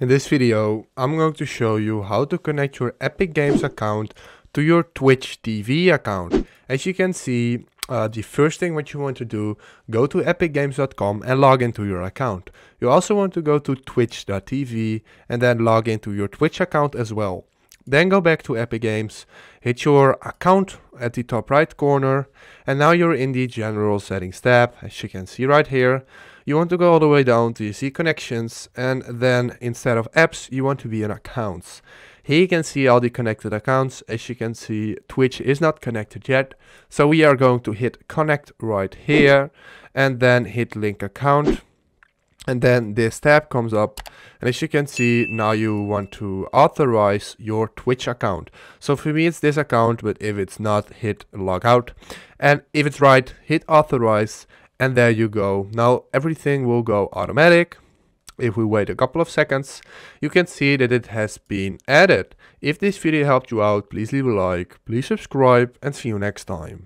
In this video, I'm going to show you how to connect your Epic Games account to your Twitch TV account. As you can see, uh, the first thing what you want to do, go to epicgames.com and log into your account. You also want to go to twitch.tv and then log into your Twitch account as well. Then go back to Epic Games, hit your account at the top right corner, and now you're in the general settings tab, as you can see right here. You want to go all the way down to see connections, and then instead of apps, you want to be in accounts. Here you can see all the connected accounts. As you can see, Twitch is not connected yet. So we are going to hit connect right here, and then hit link account and then this tab comes up and as you can see now you want to authorize your twitch account. So for me it's this account but if it's not hit log out. And if it's right hit authorize and there you go. Now everything will go automatic. If we wait a couple of seconds you can see that it has been added. If this video helped you out please leave a like please subscribe and see you next time